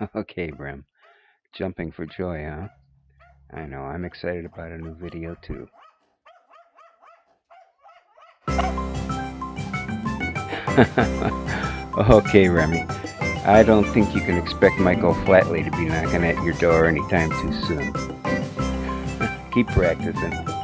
Okay, Brim. Jumping for joy, huh? I know, I'm excited about a new video too. okay, Remy. I don't think you can expect Michael Flatley to be knocking at your door anytime too soon. Keep practicing.